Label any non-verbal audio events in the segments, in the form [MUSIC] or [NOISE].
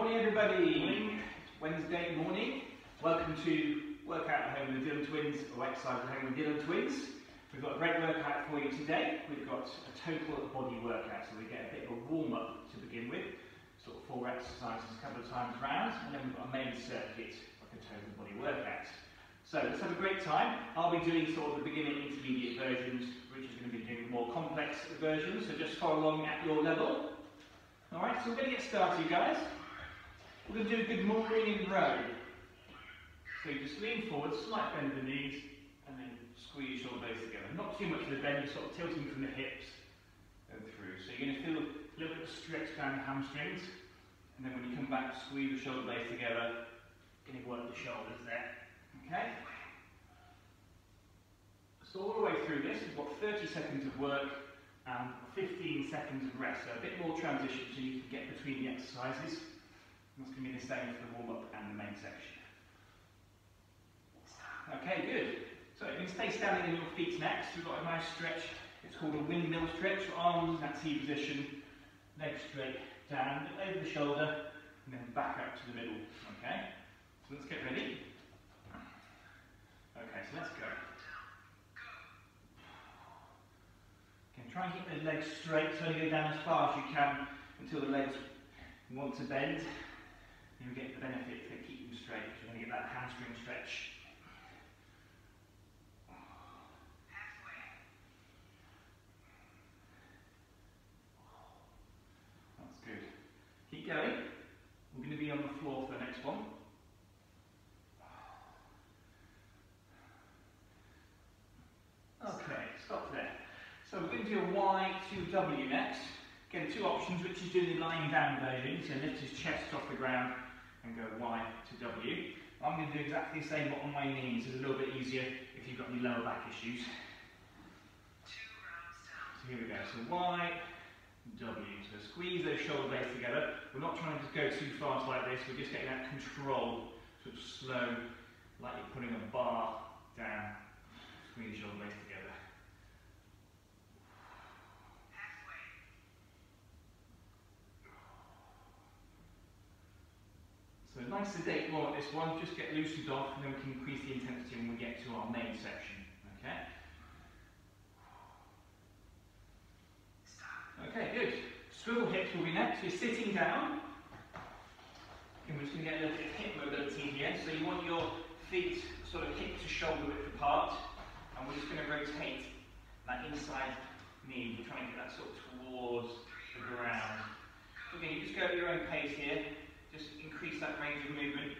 morning everybody. Wednesday morning. Welcome to Workout at Home with the Dillon Twins or Exercise at Home with Dillon Twins. We've got a great workout for you today. We've got a total body workout, so we get a bit of a warm up to begin with, sort of four exercises a couple of times round, and then we've got a main circuit, like a total body workout. So let's have a great time. I'll be doing sort of the beginning intermediate versions, which is going to be doing more complex versions, so just follow along at your level. Alright, so we're going to get started guys. We're going to do a good morning in row. So you just lean forward, slight bend the knees, and then squeeze your blades together. Not too much of the bend, you're sort of tilting from the hips and through. So you're going to feel a little bit of stretch down the hamstrings, and then when you come back, squeeze the shoulder blades together, going to work the shoulders there. Okay? So all the way through this, we've got 30 seconds of work and 15 seconds of rest. So a bit more transition so you can get between the exercises. That's going to be the same for the warm-up and the main section. Okay, good. So you can stay standing on your feet next. We've got a nice stretch. It's called a windmill stretch. Arms in that T position, legs straight down, over the shoulder, and then back up to the middle. Okay? So let's get ready. Okay, so let's go. Okay, try and keep the legs straight, so only go down as far as you can until the legs want to bend. You'll get the benefit of keeping straight, you're going to get that hamstring stretch. That's good. Keep going. We're going to be on the floor for the next one. Okay, stop there. So we're going to do a Y to W next. Again, two options, which is doing the lying down version, so lift his chest off the ground and go Y to W. I'm going to do exactly the same but on my knees. It's a little bit easier if you've got any lower back issues. So here we go. So Y, W. So squeeze those shoulder blades together. We're not trying to go too fast like this. We're just getting that control, sort of slow, like you're putting a bar down. Squeeze your shoulder blades together. So nice sedate more at this one, just get loosened off and then we can increase the intensity when we get to our main section. Okay? Okay, good. Swivel hips will be next. You're sitting down. And we're just going to get a little bit of hip mobility here. So you want your feet sort of hip to shoulder width apart. And we're just going to rotate that inside knee. We're trying to get that sort of towards the ground. Okay, you just go at your own pace here. Just increase that range of movement.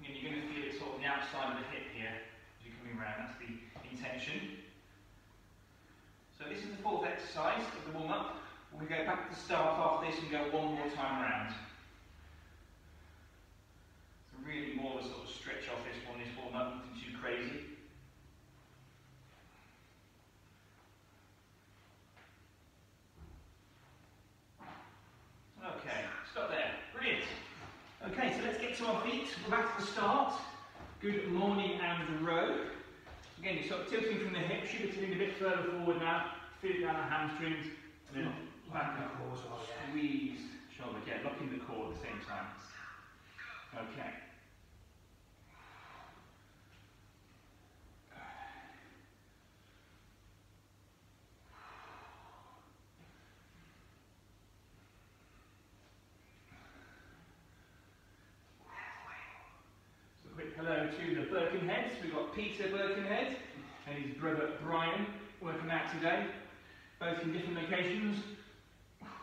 And you're going to feel it sort of the outside of the hip here as you're coming around. That's the intention. So this is the fourth exercise of the warm-up. We'll go back to the start after this and go one more time around. So really more of a sort of stretch off this one, this warm-up, nothing too crazy. Okay, stop there. Brilliant. Okay, so let's get to our feet. We're back to the start. Good morning and row. Again, you're sort of tilting from the hips, shooting a bit further forward now, feel it down the hamstrings, and then back up, squeeze shoulder, yeah, locking the core at the same time. Okay. quick hello to the Birkenheads. We've got Peter Birkenhead and his brother Brian working out today, both in different locations.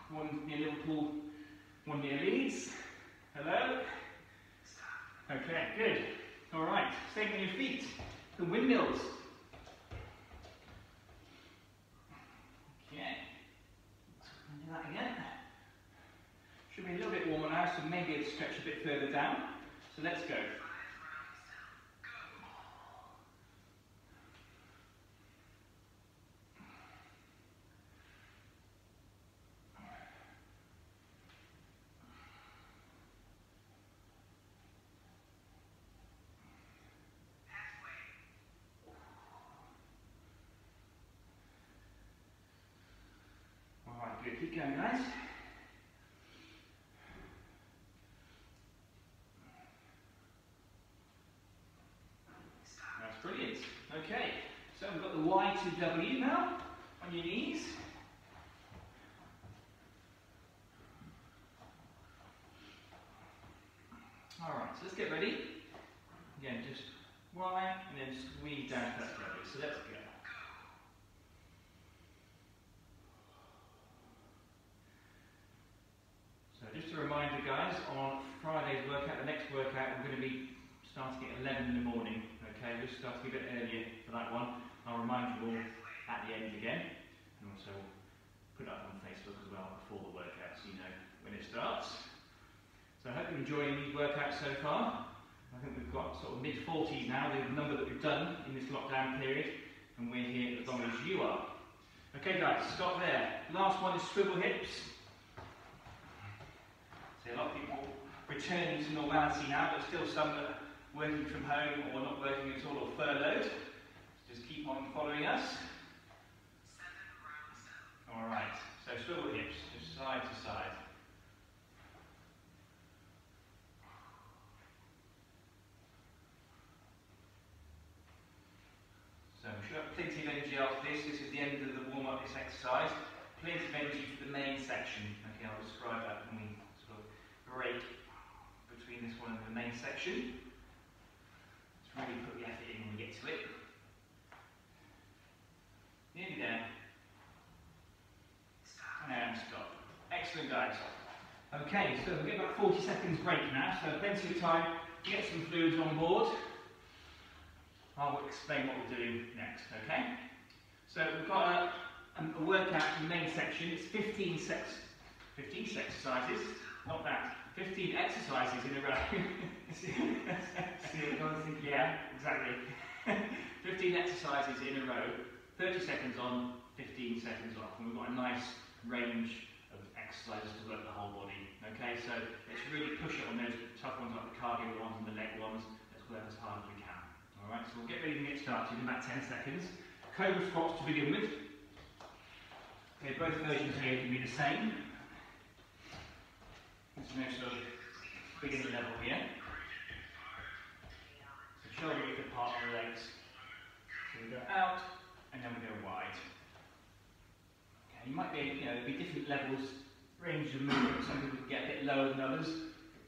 One near Liverpool, one near Leeds. Hello. Okay, good. All right, staying on your feet. The windmills. Okay. Do that again. Should be a little bit warmer now, so maybe it's stretch a bit further down. So let's go. Keep going, guys. That's brilliant. Okay, so we've got the Y to W now on your knees. We'll start a bit earlier for that one. I'll remind you all at the end again. And also put it up on Facebook as well before the workout so you know when it starts. So I hope you're enjoying these workouts so far. I think we've got sort of mid 40s now, the number that we've done in this lockdown period, and we're here as long as you are. Okay guys, stop there. Last one is swivel hips. So a lot of people returning to normality now, but still some that working from home or not working at all or furloughed. Just keep on following us. Alright, so swivel hips, just side to side. So we should have plenty of energy after this. This is the end of the warm-up this exercise. Plenty of energy for the main section. Okay, I'll describe that when we sort of break between this one and the main section. Really put the effort in when we get to it. Nearly there. And stop. Excellent guys. Okay, so we'll get about 40 seconds break now, so plenty of time to get some fluids on board. I'll explain what we'll do next, okay? So we've got a, um, a workout in the main section. It's 15 sex, 15 exercises, not that. 15 exercises in a row. [LAUGHS] yeah, exactly. [LAUGHS] 15 exercises in a row, 30 seconds on, 15 seconds off. And we've got a nice range of exercises to work the whole body. Okay, so let's really push it on those tough ones like the cardio ones and the leg ones. Let's work as hard as we can. Alright, so we'll get ready to get started in about 10 seconds. Cobra squats to begin with. Okay, both versions here can be the same. Of beginner level here. So shoulder width apart on the part of the legs. So we go out and then we go wide. Okay, you might be, you know, there'll be different levels, range of movement. Some people get a bit lower than others.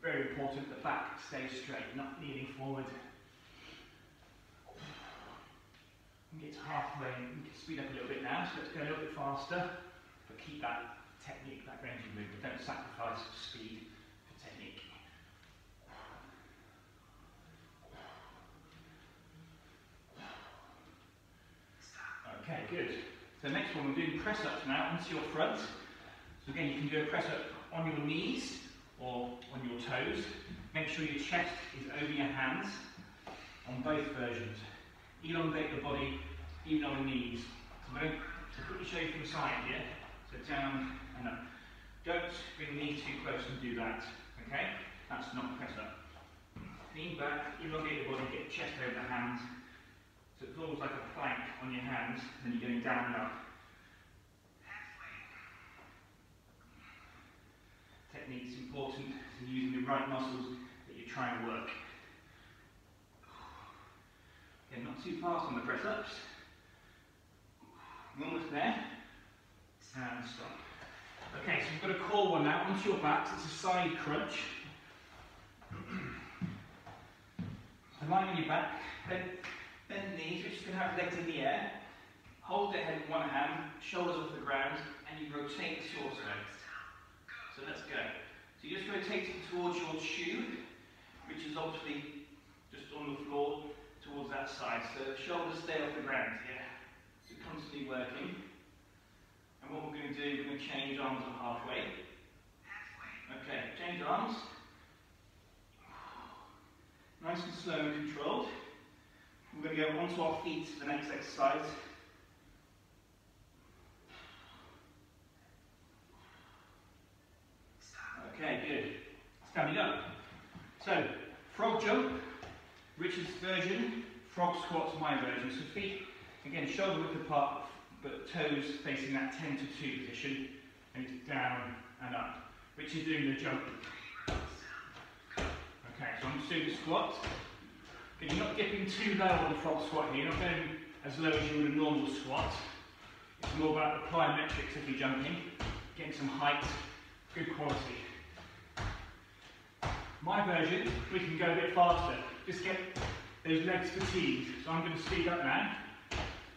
Very important, the back stays straight, not leaning forward. We Get halfway, we can speed up a little bit now, so let's go a little bit faster, but keep that technique, that range of movement. Don't sacrifice speed for technique. Okay, good. So next one, we're doing press-ups now onto your front. So again, you can do a press-up on your knees or on your toes. Make sure your chest is over your hands on both versions. Elongate the body even on the knees. So I'm going to quickly show you from the side here. So down up. Uh, don't bring knees too close and do that. Okay? That's not press up. Lean back, elongate the body, get chest over the hands. So it's almost like a plank on your hands, and you're going down and up. Technique is important in using the right muscles that you're trying to work. Again, not too fast on the press ups. Almost there. And stop. Okay, so we've got a core one now onto your backs. It's a side crunch. so lying on your back, bend, bend knees, which you can have legs in the air. Hold the head with one hand, shoulders off the ground, and you rotate the torso. So let's go. So you just rotate it towards your tube, which is obviously just on the floor towards that side. So shoulders stay off the ground here. So constantly working. What we're going to do, we're going to change arms at halfway. Okay, change arms. Nice and slow and controlled. We're going to go onto our feet for the next exercise. Okay, good. Standing up. So, frog jump, Richard's version, frog squats, my version. So feet, again, shoulder width apart, but toes facing that 10 to 2 position, and it's down and up. Richard's doing the jump. Okay, so I'm just doing the squat. You're not dipping too low on the frog squat here, you're not going as low as you would a normal squat. It's more about the plyometrics if you're jumping, getting some height, good quality. My version, we can go a bit faster. Just get those legs fatigued. So I'm going to speed up now,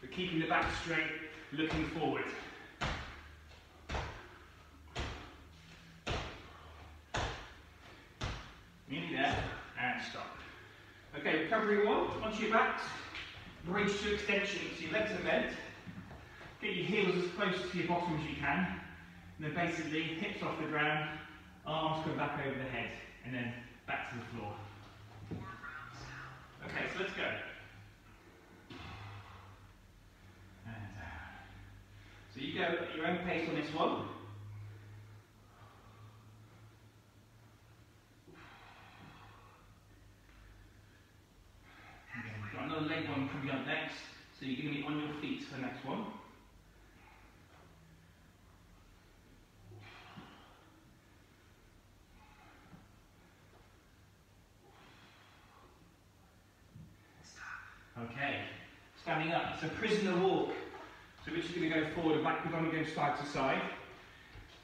but keeping the back straight, looking forward. Nearly there, and stop. Okay, recovery one, onto your backs, bridge to extension, so your legs are bent, get your heels as close to your bottom as you can, and then basically hips off the ground, arms go back over the head, and then back to the floor. Okay, so let's go. And down. So you go at your own pace on this one. Got another leg one coming up next, so you're going to be on your feet for the next one. Okay, standing up. It's a prisoner walk. So we're just going to go forward and back. We're going to go side to side.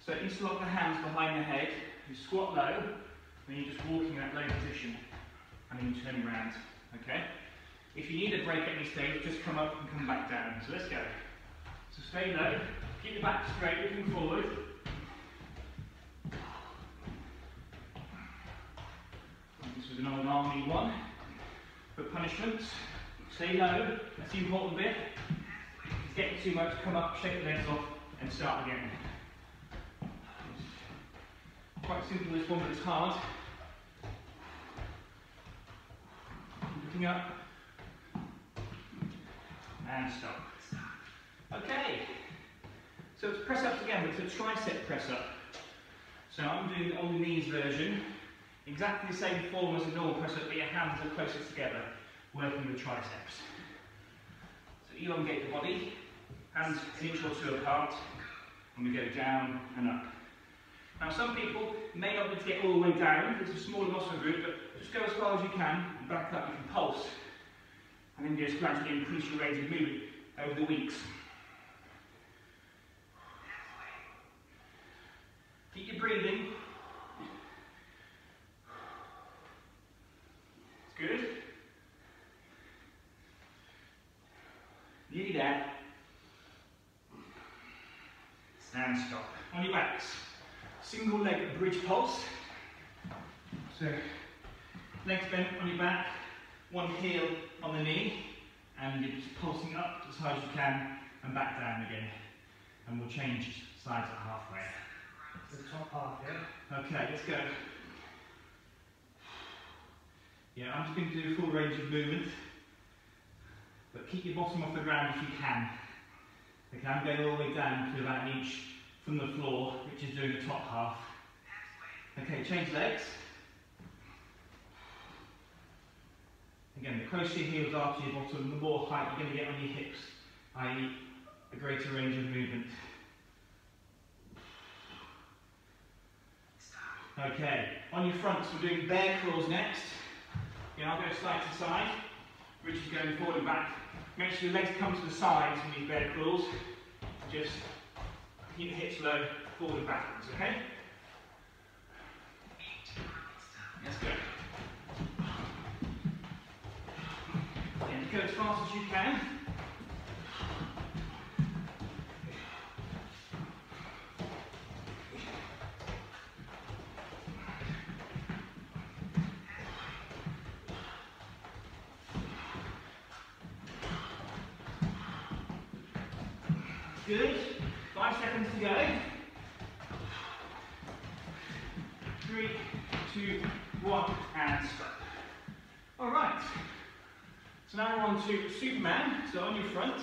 So interlock the hands behind the head. You squat low, then you're just walking that low position, and then you turn around. Okay. If you need a break at any stage, just come up and come back down. So let's go. So stay low. Keep the back straight, looking forward. This was an old army one. For punishments. Stay low, that's the important bit. Getting too much, come up, shake the legs off, and start again. It's quite simple this one, but it's hard. Looking up, and stop. Okay, so it's press ups again, but it's a tricep press up. So I'm doing the on the knees version, exactly the same form as a normal press up, but your hands are closest together working the triceps. So elongate the body, hands an inch or two apart, and we go down and up. Now some people may not need to get all the way down, it's a smaller muscle group, but just go as far as you can, and back up, you can pulse. And then just gradually increase your range of movement over the weeks. Keep your breathing. It's good. Nearly there. And stop. On your backs. Single leg bridge pulse. So, legs bent on your back, one heel on the knee, and you're just pulsing up as high as you can and back down again. And we'll change sides at halfway. The top half, yeah? Okay, let's go. Yeah, I'm just going to do a full range of movement. But keep your bottom off the ground if you can. Okay, I'm going all the way down to about an inch from the floor, which is doing the top half. Okay, change legs. Again, the closer your heels are to your bottom, the more height you're going to get on your hips, i.e. a greater range of movement. Okay, on your fronts we're doing bear crawls next. Again, I'll go side to side. Rich is going forward and back. Make sure your legs come to the sides in these bear crawls. Just keep the hips low, forward and backwards, okay? Let's go. Again, go as fast as you can. Good. Five seconds to go. Three, two, one, and stop. All right. So now we're on to Superman. So on your front.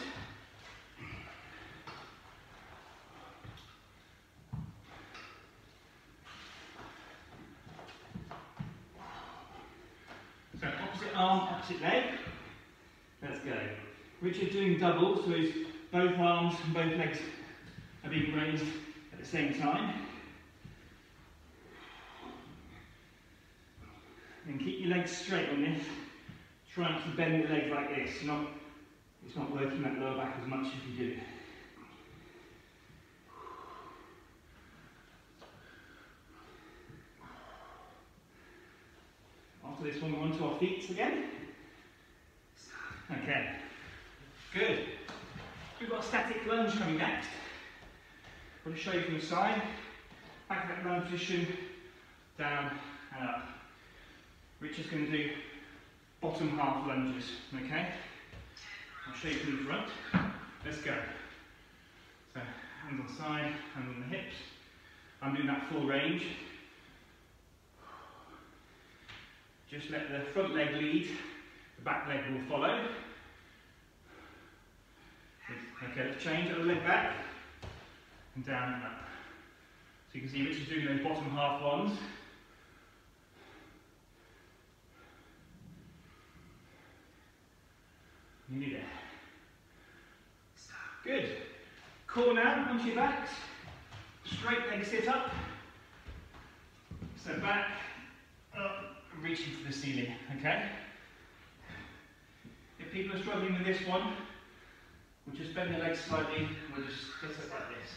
So opposite arm, opposite leg. Let's go. Richard doing double, so he's both arms and both legs are being raised at the same time. And keep your legs straight on this. Try not to bend the legs like this, not it's not working that lower back as much as you do. After this one, we're onto our feet again. Okay, good. We've got a static lunge coming next. I'm going to show you from the side. Back of that lunge position, down and up. Rich is going to do bottom half lunges, okay? I'll show you from the front. Let's go. So, hands on side, hands on the hips. I'm doing that full range. Just let the front leg lead, the back leg will follow. Okay, let's change the leg back and down and up. So you can see Richard's doing those bottom half ones. Nearly there. Good. Core now onto your backs. Straight leg sit up. So back, up, reaching for the ceiling, okay? If people are struggling with this one, we'll just bend the legs slightly, and we'll just sit up like this.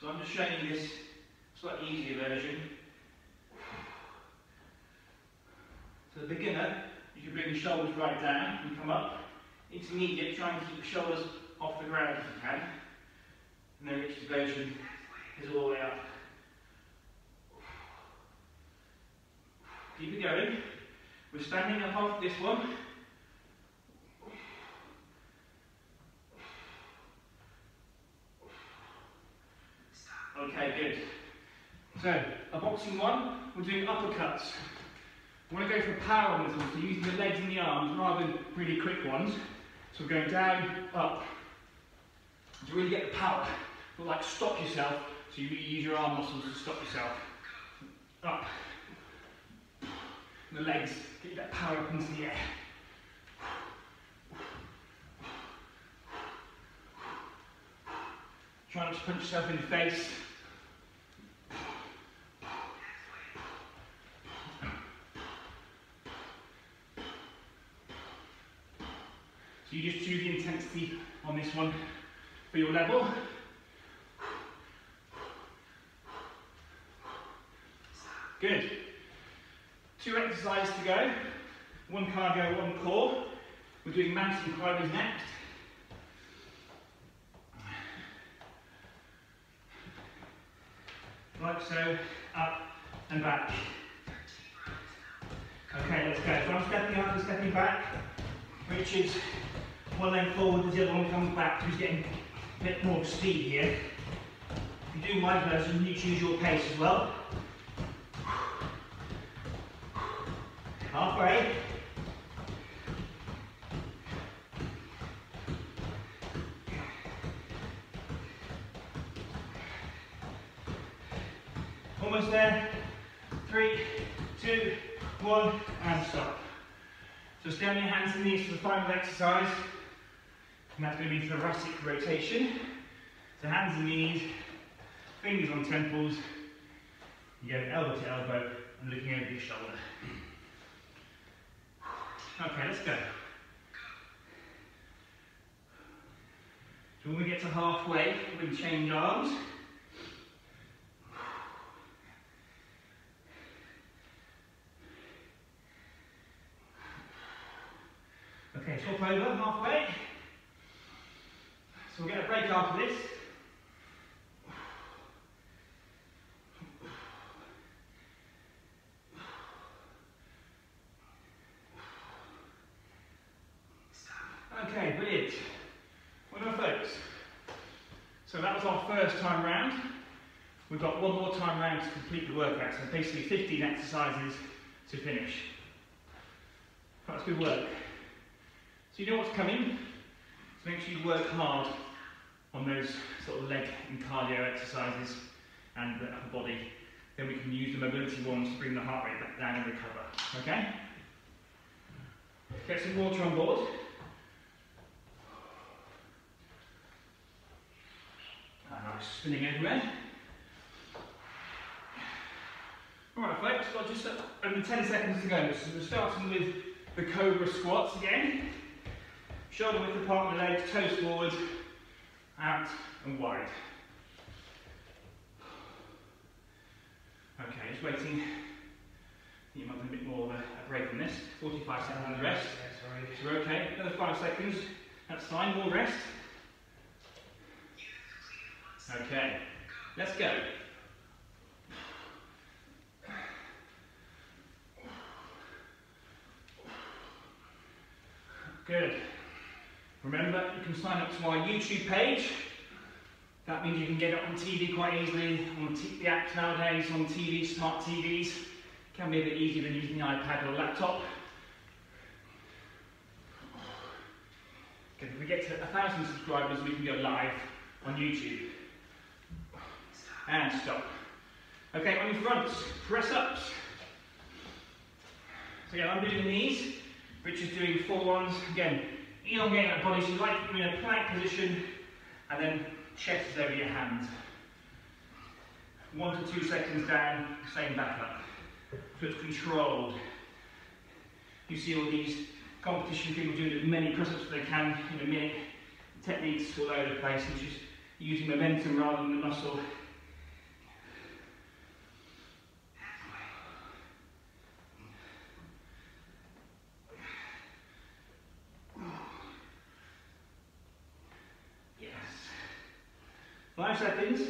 So I'm just showing you this slightly easier version. So the beginner, you can bring your shoulders right down and come up. Intermediate, try and keep the shoulders off the ground if you can. And then version is all the way up. Keep it going. We're standing up off this one. Okay, good. So, a boxing one, we're doing uppercuts. We want to go for power on this one, so using the legs and the arms rather than really quick ones. So we're going down, up, to really get the power. But like stop yourself, so you really use your arm muscles to stop yourself. Up. And the legs, get that power up into the air. Try not to punch yourself in the face. So you just choose the intensity on this one for your level. Good. Two exercises to go. One cardio, one core. We're doing mountain climbers next. Like so, up and back. Okay, let's go. So I'm stepping up and stepping back. Richard, one leg forward as the other one comes back. He's getting a bit more speed here. If you do my version, you choose your pace as well. Halfway. Almost there. Three, two, one, and stop. So stay on your hands and knees for the final exercise. And that's going to be thoracic rotation. So hands and knees, fingers on temples. You go elbow to elbow and looking over your shoulder. Okay, let's go. So when we get to halfway, we can change arms. Okay, swap over halfway. So we'll get a break after this. Okay, brilliant. Well done, folks. So that was our first time round. We've got one more time round to complete the workout, so basically 15 exercises to finish. That's good work. So you know what's coming? So make sure you work hard on those sort of leg and cardio exercises and the upper body. Then we can use the mobility ones to bring the heart rate back down and recover. Okay? Get some water on board. Nice, spinning everywhere. Alright folks, got just uh, under 10 seconds to go. So we're starting with the cobra squats again. shoulder width apart the legs, toes forward, out and wide. Okay, just waiting. You might have a bit more of a, a break on this. 45 seconds on the rest. Yeah, So we're okay. Another five seconds. That's fine. More rest. Okay. Let's go. Good. Remember, you can sign up to our YouTube page. That means you can get it on TV quite easily, on the apps nowadays, on TV, smart TVs. Can be a bit easier than using the iPad or laptop. Okay, if we get to a thousand subscribers, we can go live on YouTube. And stop. Okay, on your fronts, press ups. So again, I'm doing the knees, Rich is doing full ones. Again, elongating that body, so you like to be in a plank position, and then chest is over your hands. One to two seconds down, same back up. So it's controlled. You see all these competition people doing as many press-ups as they can in a minute. Techniques all over the place, and just using momentum rather than the muscle. Five seconds.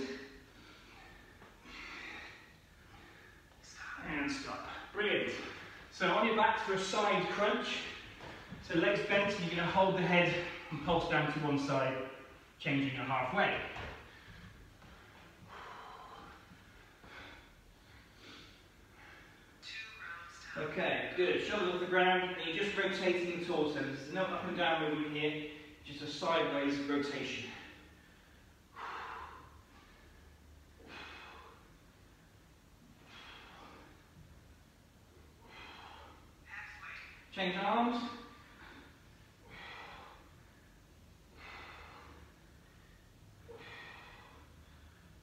And stop. Brilliant. So on your back for a side crunch. So legs bent, and you're going to hold the head and pulse down to one side, changing your halfway. Okay, good. Shoulder off the ground, and you're just rotating the torso. There's no up and down movement here, just a sideways rotation. Change arms.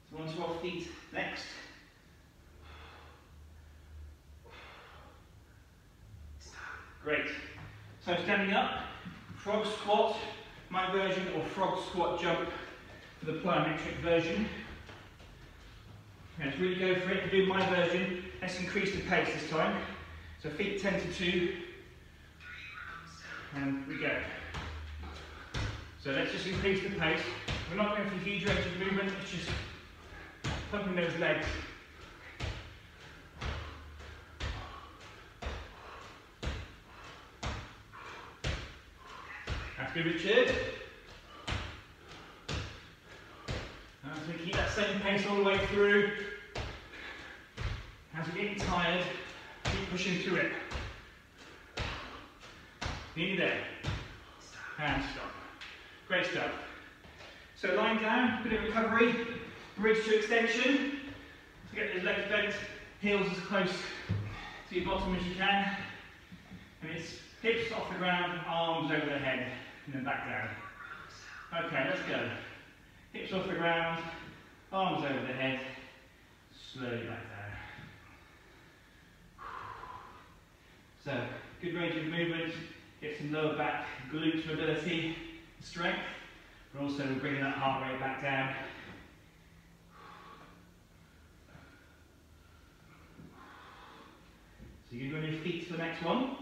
So onto our feet next. Great. So standing up, frog squat, my version, or frog squat jump for the plyometric version. Let's really go for it. To do my version, let's increase the pace this time. So feet 10 to 2, and we go. So let's just increase the pace. We're not going for huge range of movement, it's just pumping those legs. That's good, Richard. And so keep that same pace all the way through. As you're getting tired, keep pushing through it. Nearly there. And stop. Great stuff. So lying down, bit of recovery, bridge to extension. So get those legs bent, heels as close to your bottom as you can. And it's hips off the ground, arms over the head, and then back down. Okay, let's go. Hips off the ground, arms over the head, slowly back down. So, good range of movement, get some lower back, glute mobility, strength, but also bringing that heart rate back down. So you're going to your feet to the next one.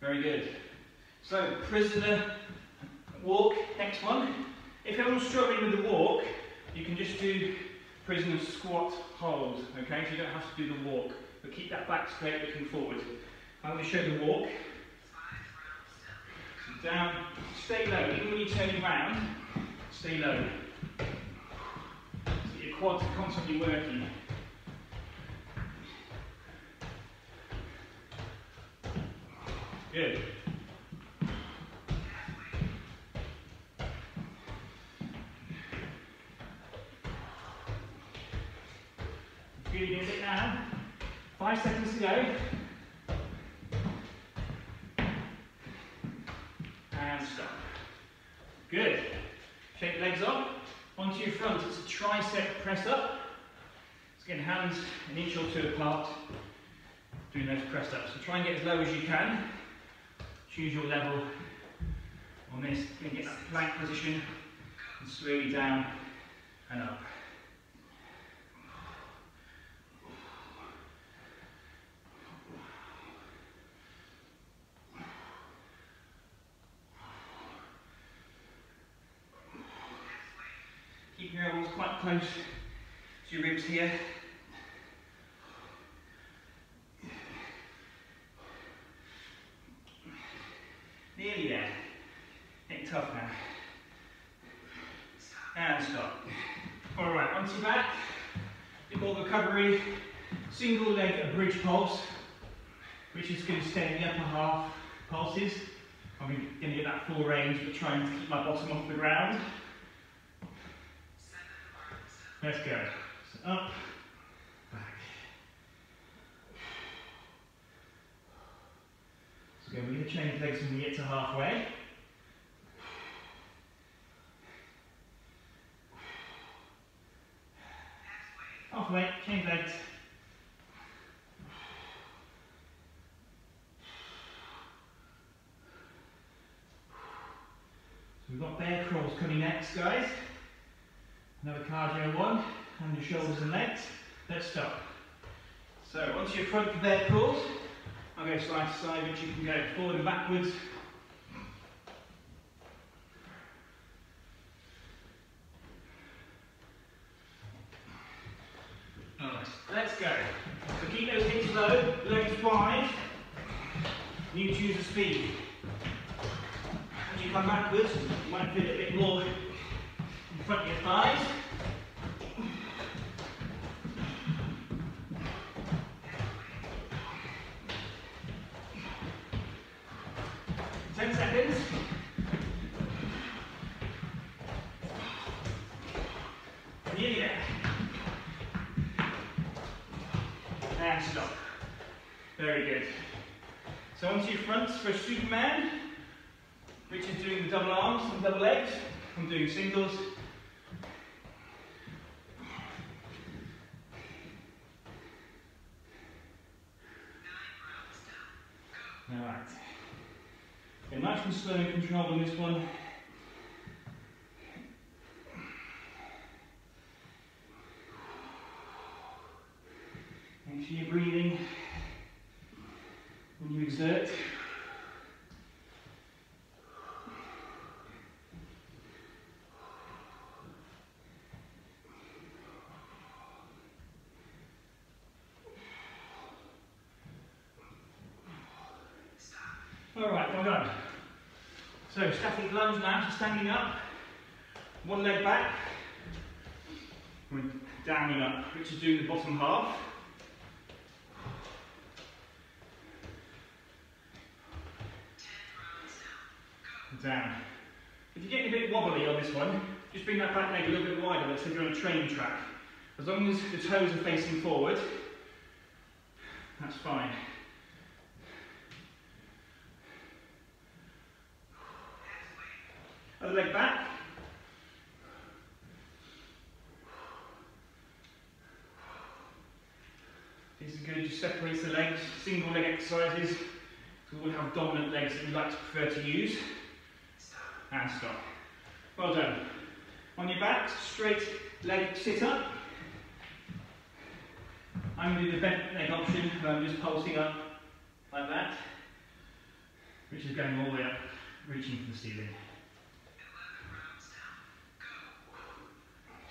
Very good. So, prisoner walk, next one. If everyone's struggling with the walk, you can just do prisoner squat hold, okay? So you don't have to do the walk, but keep that back straight looking forward. I'm going to show the walk. So down, stay low, even when you turn around, stay low. So your quads are constantly working. Good. Five seconds to go. And stop. Good. Shake legs up. Onto your front. It's a tricep press up. Let's get hands an inch or two apart. doing those press ups. So try and get as low as you can. Choose your level on this. Then get that plank position and slowly down and up. Keep your elbows quite close to your ribs here. Nearly there. Getting tough now. And stop. Alright, onto your back. Bit more recovery. Single leg bridge pulse, which is going to stay in the upper half pulses. I'm going to get that full range, but trying to keep my bottom off the ground. Let's go. So up, back. So again, we're going to change legs when we get to halfway. Oh, Halfway, change legs. So we've got bear crawls coming next, guys. Another cardio one, and your shoulders and legs. Let's start. So onto your front for bear crawls. I'll go side to side, but you can go forward and backwards. Alright, let's go. So keep those hips low, legs wide. You choose the speed. As you come backwards, you might feel a bit more in front of your thighs. Ten seconds. Nearly there. And stop. Very good. So onto your fronts for Superman. Richard's doing the double arms and double legs. I'm doing singles. Alright. Okay, nice and slow and on this one. Make sure you're breathing when you exert. All right, well done. So static lunge now, so standing up, one leg back, down and up, is doing the bottom half. Down. If you're getting a bit wobbly on this one, just bring that back leg a little bit wider, let's say you're on a train track. As long as the toes are facing forward, that's fine. Other leg back. This is good, just separates the legs, single leg exercises. We will have dominant legs that we like to prefer to use. And stop. Well done. On your back, straight leg sit up. I'm going to do the bent leg option, where I'm just pulsing up like that, which is going all the way up, reaching for the ceiling.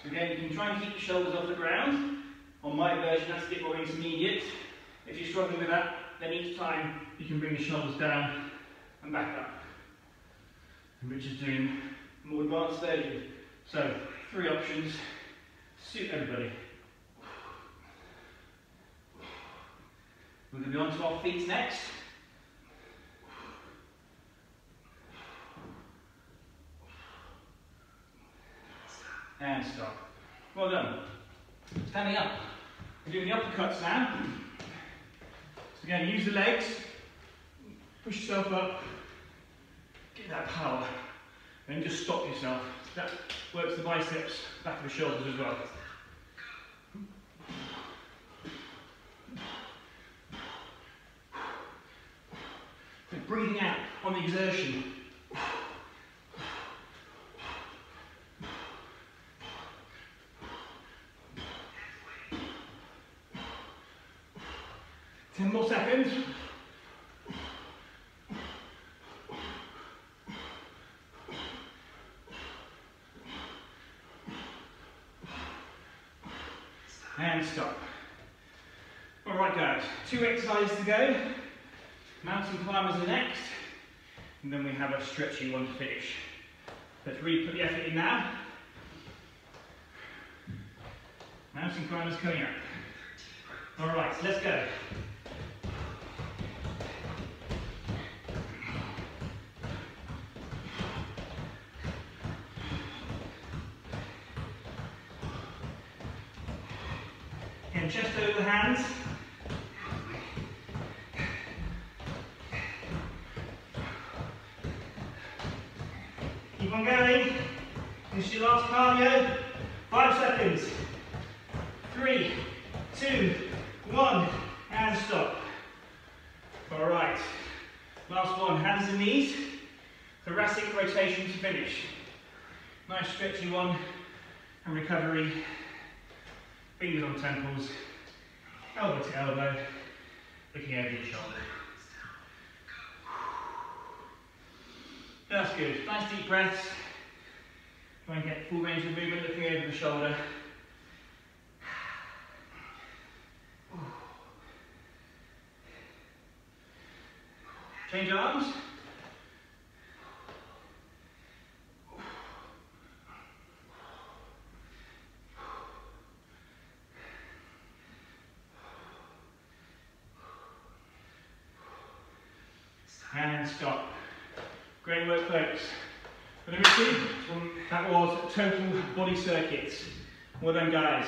So again, you can try and keep the shoulders off the ground. On my version, that's a bit more intermediate. If you're struggling with that, then each time you can bring the shoulders down and back up. And Richard's doing a more advanced version. So, three options, suit everybody. We're going to be onto our feet next. And stop. Well done. Standing up. We're doing the uppercuts now. So again, use the legs. Push yourself up. Get that power. Then just stop yourself. That works the biceps, back of the shoulders as well. breathing out on the exertion. Ten more seconds. And stop. All right guys, two exercises to go. Mountain climbers are next. And then we have a stretchy one to finish. Let's really put the effort in now. Mountain climbers coming up. All right, let's go. And chest over the hands. Keep on going. This is your last cardio. Five seconds. Three, two, one, and stop. All right. Last one, hands and knees. Thoracic rotation to finish. Nice stretchy one and recovery. Fingers on temples, elbow to elbow, shoulder. That's good. Nice deep breaths. Try and get full range of movement looking over the shoulder. Change arms. And stop. Great work, folks. Number two, that was total body circuits. Well done, guys.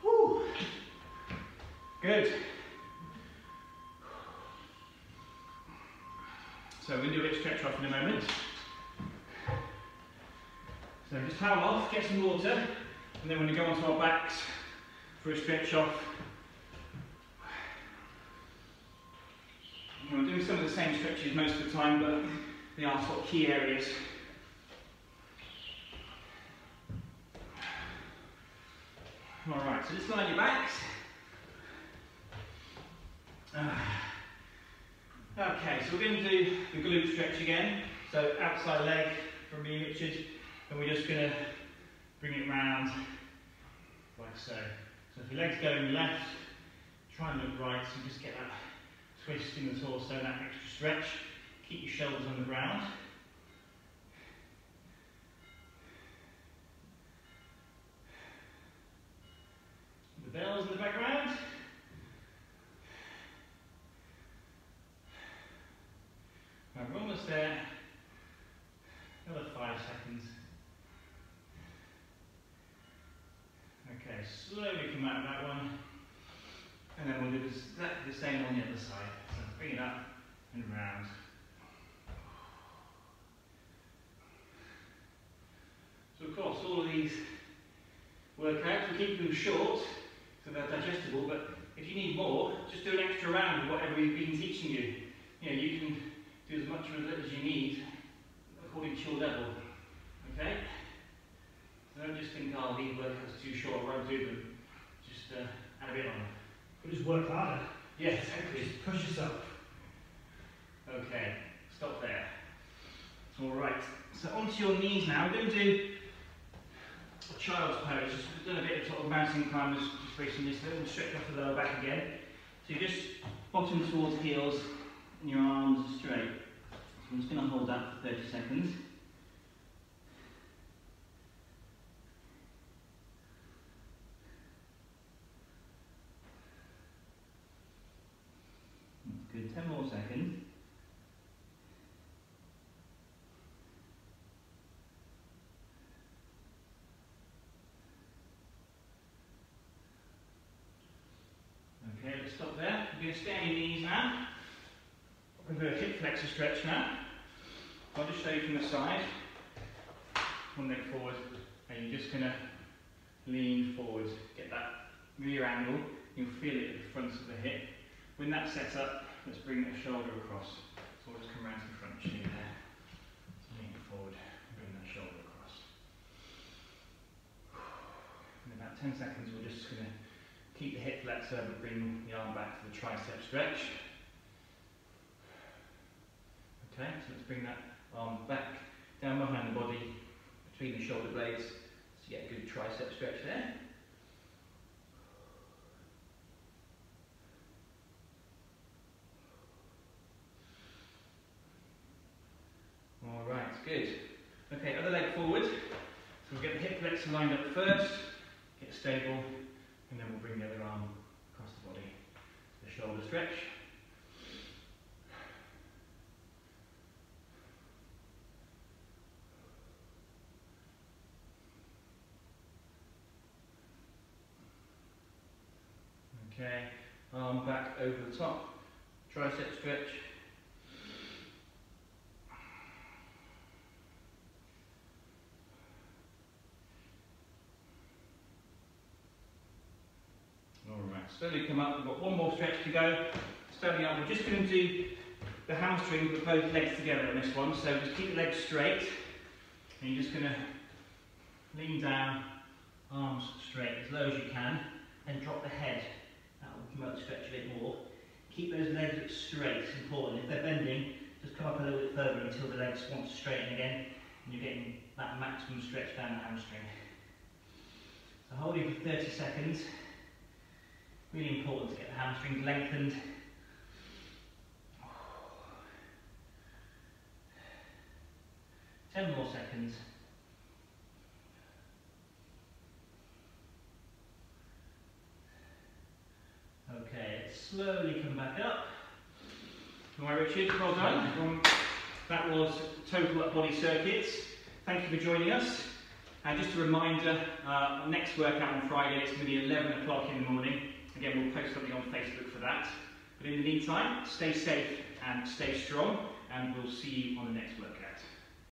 Whew. Good. So we're going to do a bit of stretch off in a moment. So just towel off, get some water, and then we're going to go onto our backs for a stretch off. And we're doing some stretches most of the time, but they are sort of key areas. Alright, so just on your backs. Ah. Okay, so we're going to do the glute stretch again. So outside leg from me, Richard, and we're just going to bring it round like so. So if your leg's going left, try and look right, so you just get that twist in the torso, that extra stretch. Keep your shoulders on the ground. The bells in the background. Right, we're almost there. Another five seconds. Okay, slowly come out of that one. And then we'll do the same on the other side. So bring it up and round. So of course, all of these workouts, we keep them short so they're digestible, but if you need more, just do an extra round of whatever we've been teaching you. You know, you can do as much of it as you need according to your level. Okay? So don't just think, oh, these workouts are too short, I won't do them. Just uh, add a bit on. But just work harder. Yes, exactly. Just push yourself. Okay, stop there. All right, so onto your knees now. We're going to do a child's pose. Just we've done a bit of sort of mountain climbers just facing this. Then stretch off the lower back again. So you just bottom towards heels and your arms are straight. So I'm just going to hold that for 30 seconds. That's 10 more seconds. Okay, let's stop there. You're going to stay on your knees now. We're a hip flexor stretch now. I'll just show you from the side. One leg forward, and you're just going to lean forward. Get that rear angle. You'll feel it at the front of the hip. When that's set up, let's bring the shoulder across. So just come round to the front shoe there. Lean forward, bring that shoulder across. In about 10 seconds, we're just going to keep the hip flexor but bring the arm back for the tricep stretch. Okay, so let's bring that arm back down behind the body, between the shoulder blades, you get a good tricep stretch there. All right, good. Okay, other leg forward. So we'll get the hip flexor lined up first, get stable, and then we'll bring the other arm across the body. The shoulder stretch. Okay, arm back over the top, tricep stretch. Alright, slowly come up, we've got one more stretch to go. Standing up, we're just going to do the hamstring with both legs together on this one, so just keep the legs straight. And you're just going to lean down, arms straight as low as you can, and drop the head. That will promote the stretch a bit more. Keep those legs straight, it's important. If they're bending, just come up a little bit further until the legs want to straighten again, and you're getting that maximum stretch down the hamstring. So holding for 30 seconds. Really important to get the hamstrings lengthened. Ten more seconds. Okay, slowly come back up. All right, Richard, well done. That was total up body circuits. Thank you for joining us. And just a reminder, uh, next workout on Friday, it's going to be 11 o'clock in the morning. Again, we'll post something on Facebook for that. But in the meantime, stay safe and stay strong, and we'll see you on the next workout.